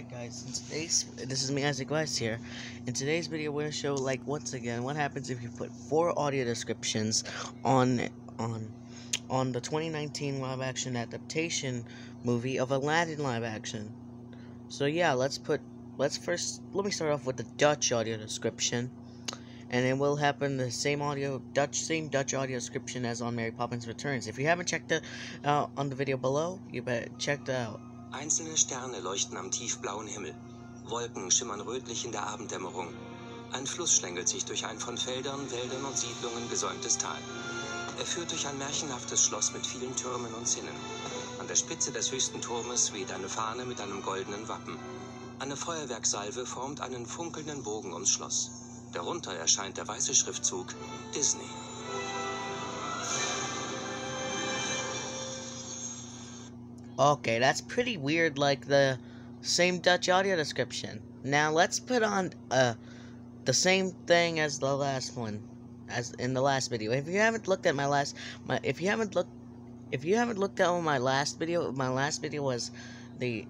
Alright guys, in today's, this is me Isaac Valles here. In today's video we're going to show like once again what happens if you put four audio descriptions on on on the 2019 live action adaptation movie of Aladdin live action. So yeah, let's put let's first let me start off with the Dutch audio description. And it will happen the same audio Dutch same Dutch audio description as on Mary Poppins Returns. If you haven't checked it out on the video below, you better check that out. Einzelne Sterne leuchten am tiefblauen Himmel. Wolken schimmern rötlich in der Abenddämmerung. Ein Fluss schlängelt sich durch ein von Feldern, Wäldern und Siedlungen gesäumtes Tal. Er führt durch ein märchenhaftes Schloss mit vielen Türmen und Zinnen. An der Spitze des höchsten Turmes weht eine Fahne mit einem goldenen Wappen. Eine Feuerwerksalve formt einen funkelnden Bogen ums Schloss. Darunter erscheint der weiße Schriftzug Disney. Okay, that's pretty weird, like the same Dutch audio description. Now let's put on uh the same thing as the last one, as in the last video. If you haven't looked at my last, my if you haven't looked, if you haven't looked at my last video, my last video was the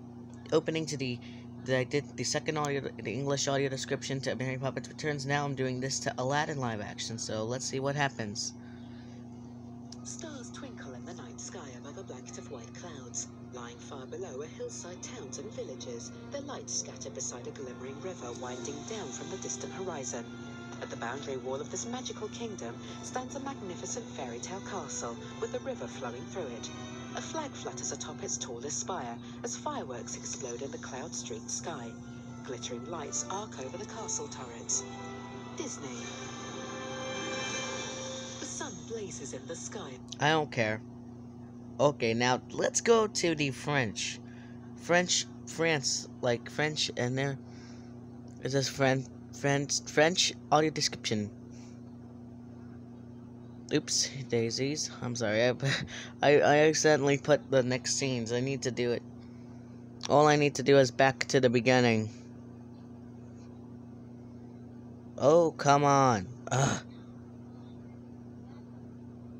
opening to the that I did the second audio, the English audio description to Mary Poppins Returns. Now I'm doing this to Aladdin live action. So let's see what happens. Stars twinkle in the night sky above a blanket of white clouds. Lying far below are hillside towns and villages, their lights scattered beside a glimmering river winding down from the distant horizon. At the boundary wall of this magical kingdom stands a magnificent fairy tale castle with the river flowing through it. A flag flutters atop its tallest spire as fireworks explode in the cloud streaked sky. Glittering lights arc over the castle turrets. Disney. The sun blazes in the sky. I don't care. Okay, now let's go to the French. French, France, like French, and there is this French, French, French audio description. Oops, daisies. I'm sorry. I, I, I accidentally put the next scenes. I need to do it. All I need to do is back to the beginning. Oh, come on. Ugh.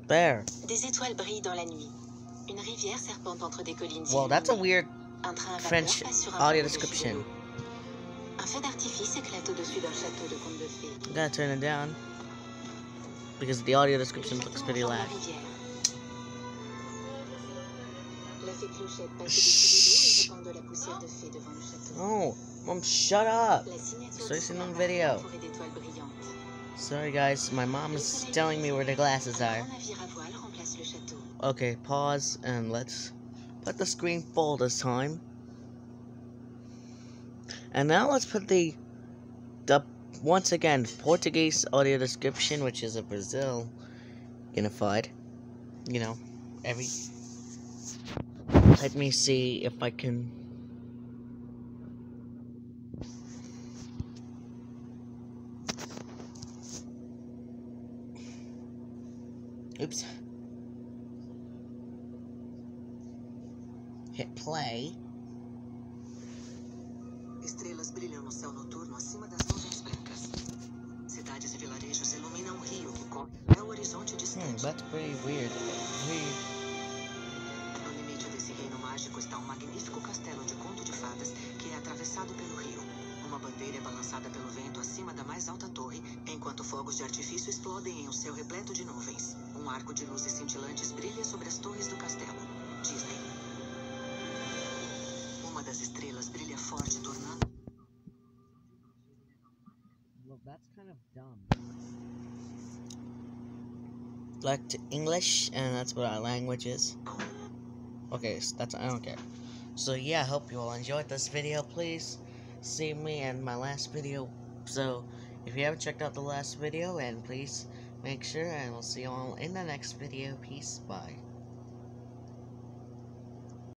There. Des étoiles brillent dans la nuit. Une rivière serpente entre des collines Well, that's a weird Un train à vapeur French passe sur un audio pont au-dessus de description. Un feu d'artifice éclate au-dessus d'un château de contes de fées. I'm gonna turn it down because the audio description looks pretty loud. la rivière. La fée Clochette passe dessus de l'eau et répand de la poussière de fée devant le château. Oh, mom, shut up! So it's in soir video. une forêt d'étoiles brillantes. Sorry, guys, my mom is telling me where the glasses are. Okay, pause and let's put the screen full this time. And now let's put the the once again Portuguese audio description, which is a Brazil unified. You know, every. Let me see if I can. Oops. Play. Estrelas brilham no céu noturno acima das nuvens brancas. Cidades e vilarejos iluminam o rio que corre até o horizonte Hmm, distante. that's pretty weird. Weird. No limite desse reino mágico está um magnífico castelo de conto de fadas que é atravessado pelo rio. Uma bandeira é balançada pelo vento acima da mais alta torre, enquanto fogos de artifício explodem em um céu repleto de nuvens. Um arco de luzes cintilantes brilha sobre as torres do castelo. Disney. Uma das estrelas brilha forte, tornando Well, that's kind of dumb. Like to English, and that's what our language is. Okay, so that's I don't care. So yeah, I hope you all enjoyed this video. Please see me in my last video. So if you haven't checked out the last video, and please make sure, and we'll see you all in the next video. Peace, bye.